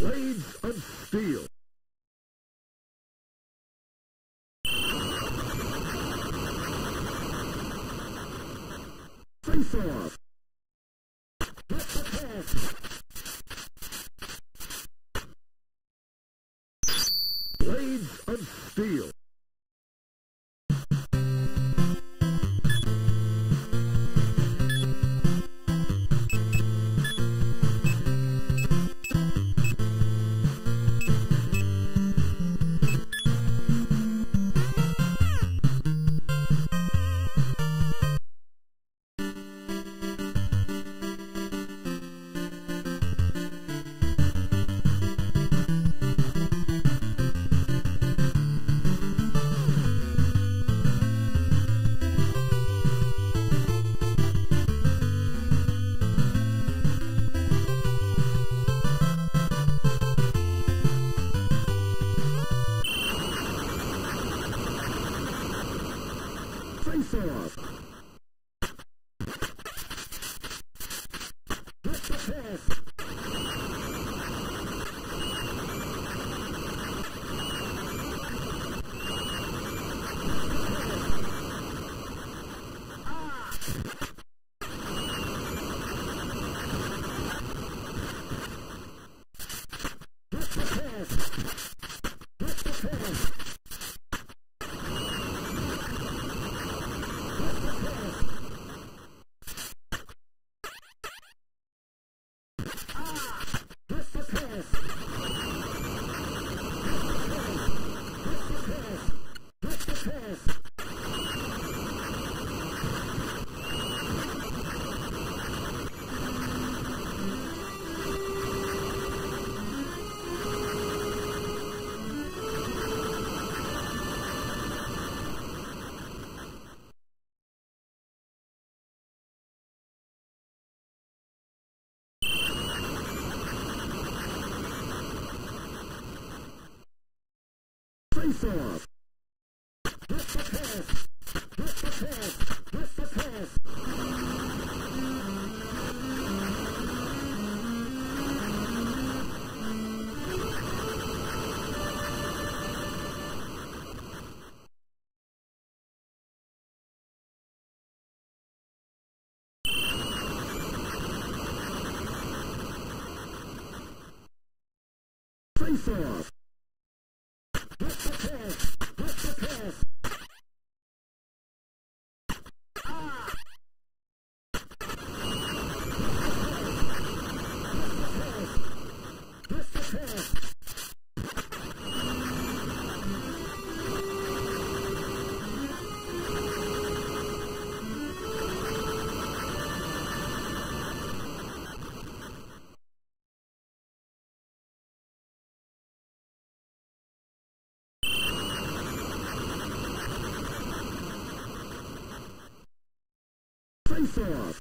Blades of Steel. Face off. four. Life Force.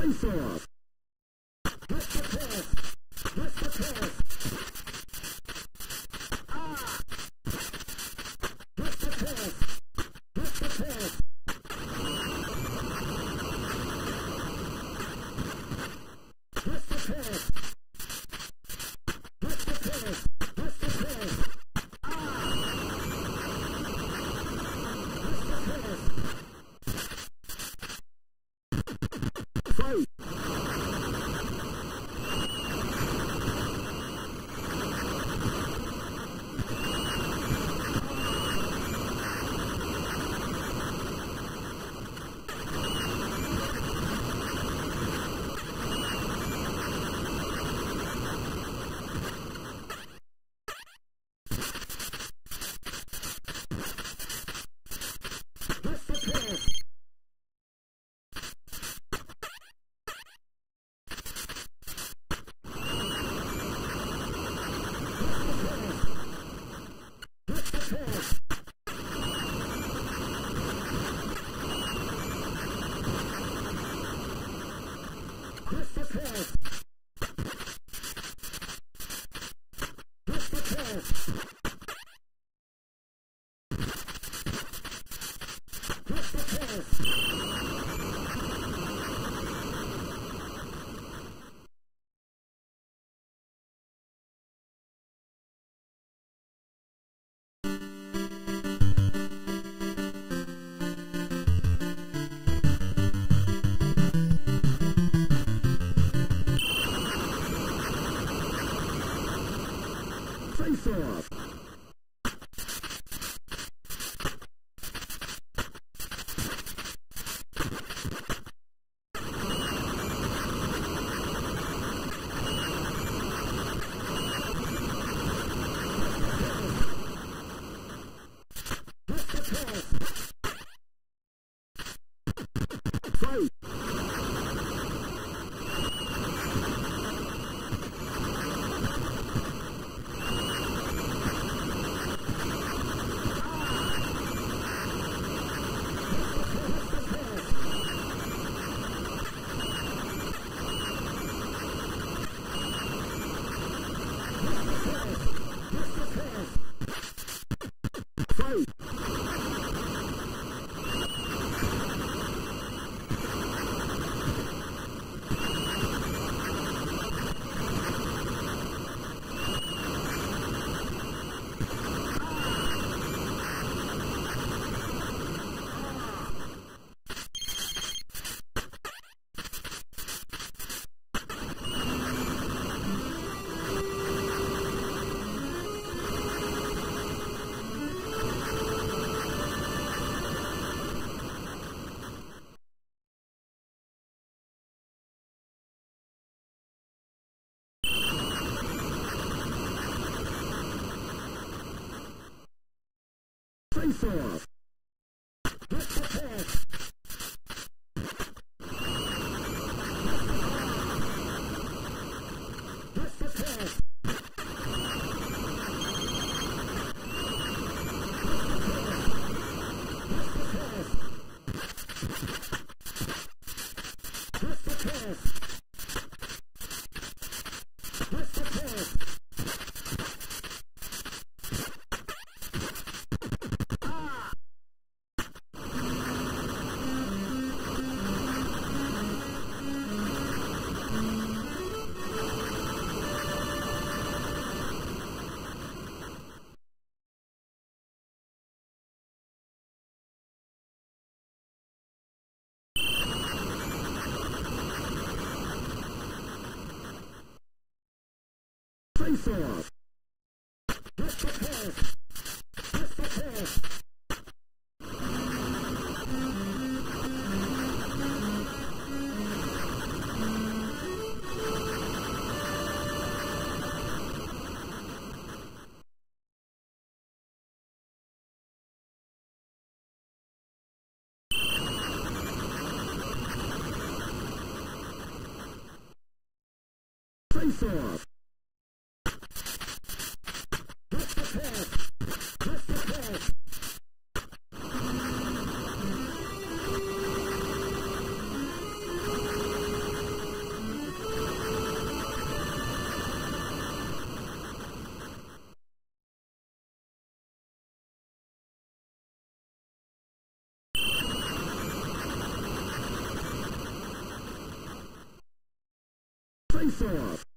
Face off. Face off! Face off! Face off! Face off! Face off. Hit the pass. Hit the pass.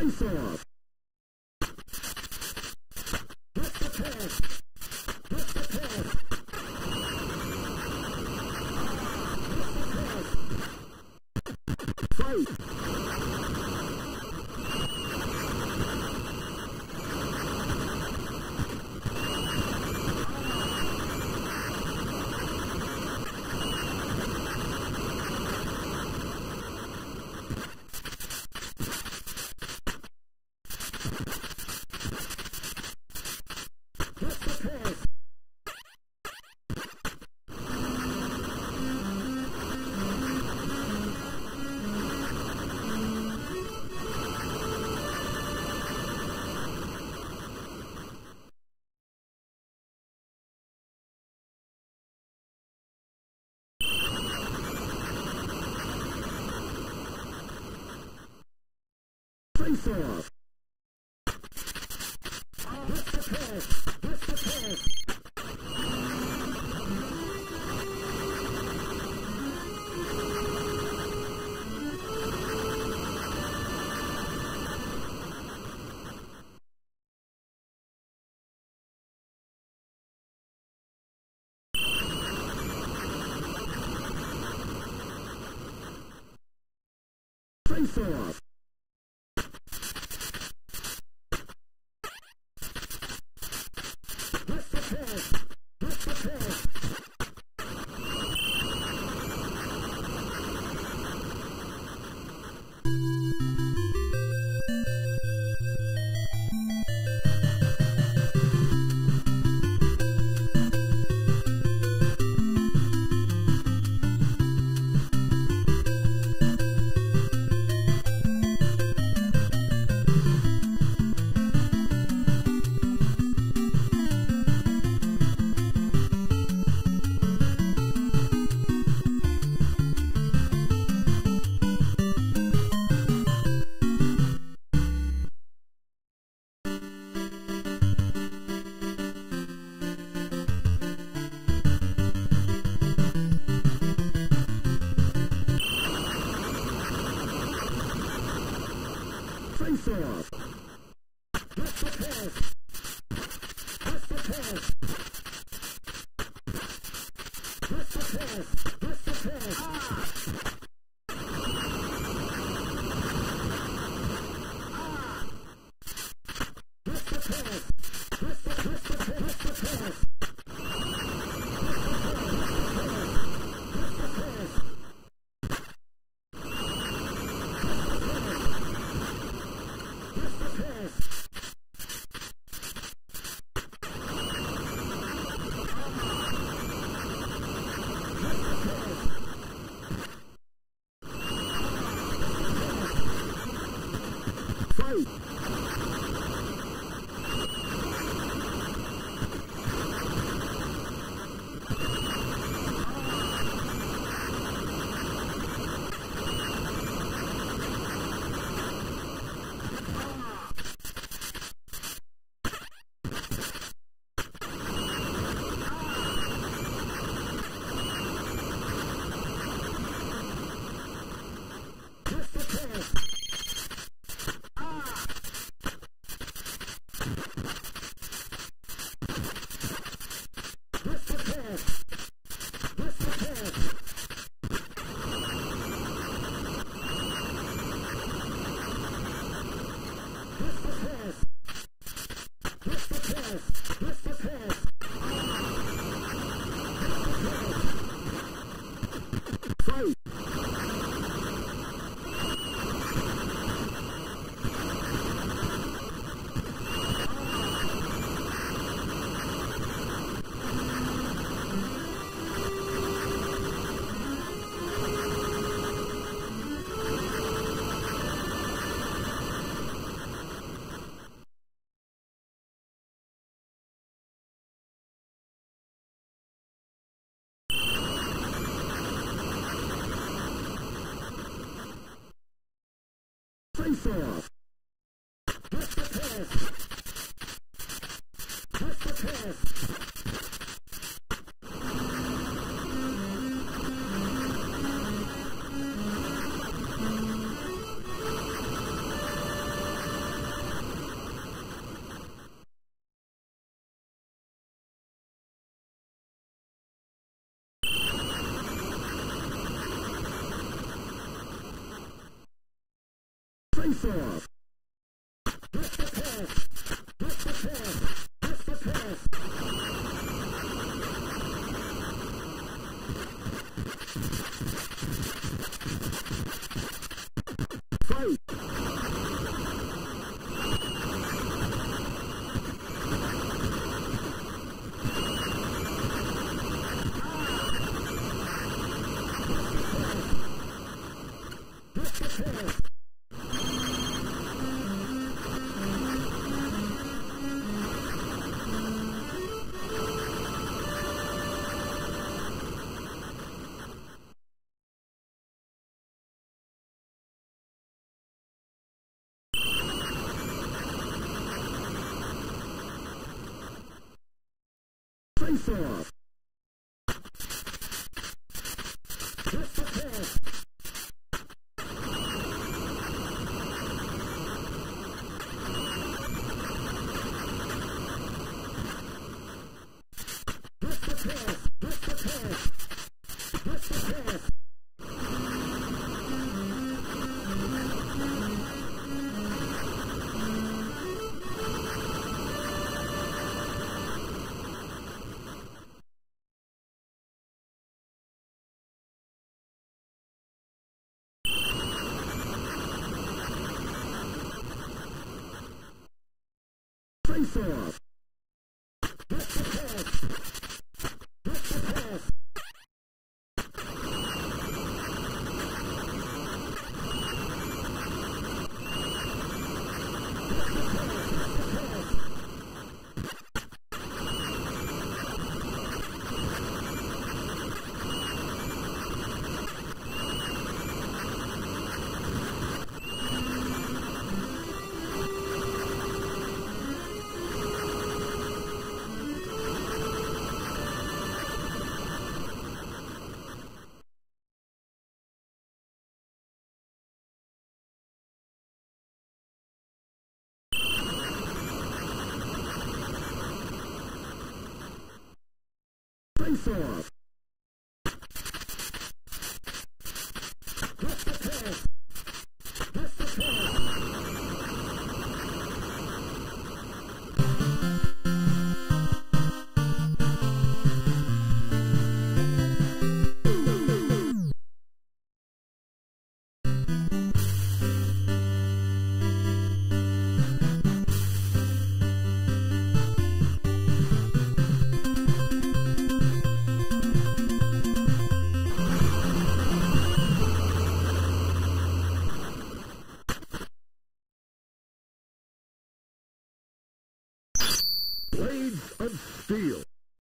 face off. four. face-off. Get the. Spring off. Hit the pass. Hit the pass. Pass. Fight. Face off. Liftoff. Liftoff. Liftoff.